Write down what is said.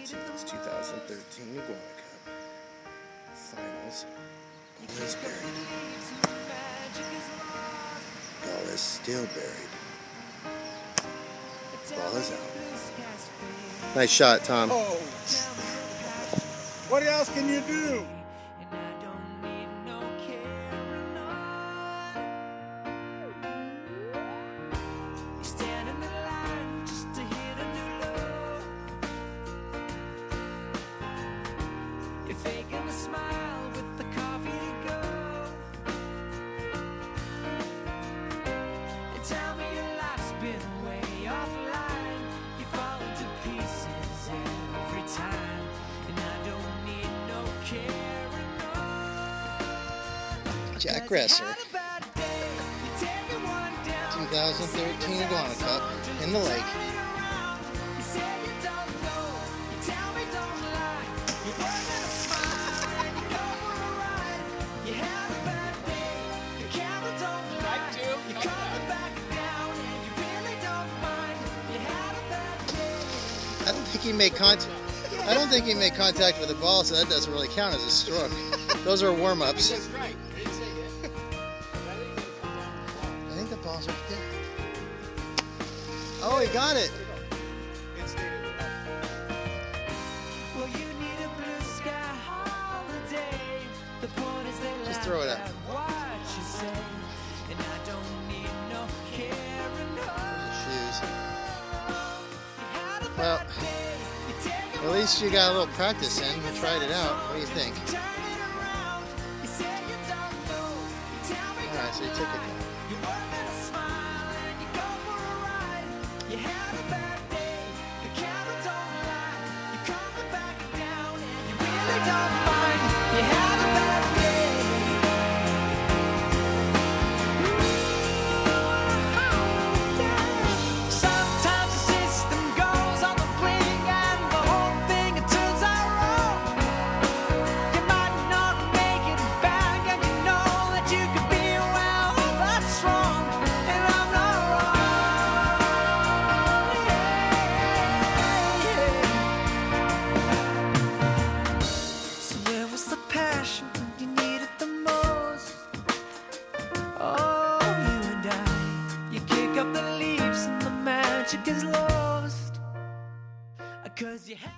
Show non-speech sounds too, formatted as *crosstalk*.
It's 2013 Iguana Cup Finals. Ball is buried. Ball is still buried. Ball is out. Nice shot, Tom. Oh. What else can you do? Jack Gresser. 2013 Iguana Cup in the lake. I don't think he made contact. I don't think he made contact with the ball, so that doesn't really count as a stroke. *laughs* Those are warm-ups. Ball's right there. Oh, he got it. Just throw it up. Well, at least you got a little practice in. You tried it out. What do you think? All right, so you took it. You had a bad watch it lost. Cause you have